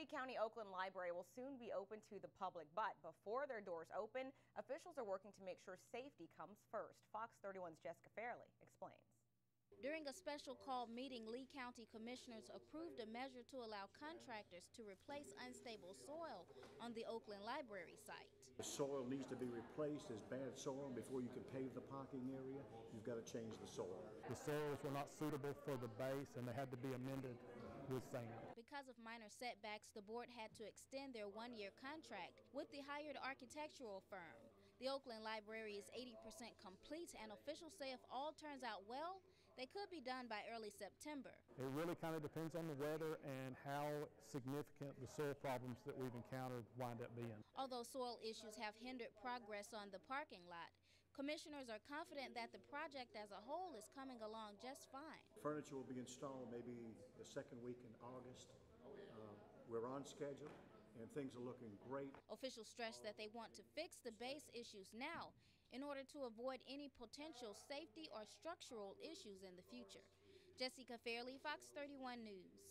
Lee County Oakland Library will soon be open to the public, but before their doors open, officials are working to make sure safety comes first. Fox 31's Jessica Fairley explains. During a special call meeting, Lee County Commissioners approved a measure to allow contractors to replace unstable soil on the Oakland Library site. The soil needs to be replaced as bad soil before you can pave the parking area. You've got to change the soil. The soils were not suitable for the base and they had to be amended with sand. Because of minor setbacks, the board had to extend their one-year contract with the hired architectural firm. The Oakland Library is 80% complete and officials say if all turns out well, they could be done by early September. It really kind of depends on the weather and how significant the soil problems that we've encountered wind up being. Although soil issues have hindered progress on the parking lot, commissioners are confident that the project as a whole is coming along just fine. Furniture will be installed maybe the second week in August. Uh, we're on schedule and things are looking great. Officials stress that they want to fix the base issues now in order to avoid any potential safety or structural issues in the future. Jessica Fairley, Fox 31 News.